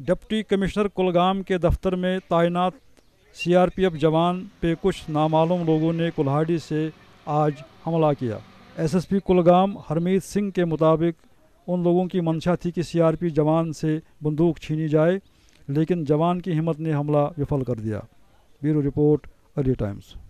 Deputy commissioner Kulgam کے دفتر میں تعینات سی آر پی ایف جوان پہ کچھ نامعلوم لوگوں نے کلہاڑی سے آج حملہ کیا۔ S S P Kulgam Harmeet Singh کے مطابق ان لوگوں کی منشا تھی کہ سی آر پی جوان سے بندوق چھینی جائے، لیکن جوان کی ہمت نے حملہ وفل کر دیا۔ Bureau report early times.